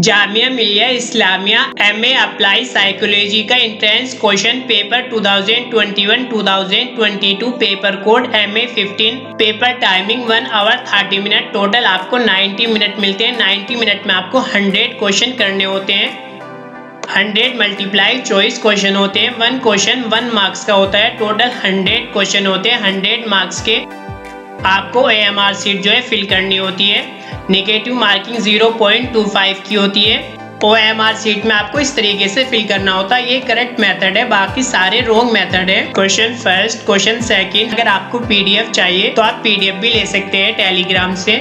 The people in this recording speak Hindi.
Jamia Millia Islamia M A apply psychology का entrance question paper 2021-2022 paper code M A fifteen paper timing one hour thirty minute total आपको 90 मिनट मिलते हैं। 90 मिनट में आपको 100 क्वेश्चन करने होते हैं। 100 मल्टीप्लाई चॉइस क्वेश्चन होते हैं। वन क्वेश्चन वन मार्क्स का होता है। टोटल 100 क्वेश्चन होते हैं। 100 मार्क्स के आपको ए एम आर सीट जो है फिल करनी होती है। निगेटिव मार्किंग 0.25 की होती है। ओ एम आर सीट में आपको इस तरीके से फिल करना होता है। ये करेक्ट मेथड है। बाकी सारे रोंग मेथड है। क्वेश्चन फ़र्स्ट क्वेश्चन सेकंड अगर आपको पीडीएफ चाहिए तो आप पीडीएफ भी ले सकते हैं टेलीग्राम से।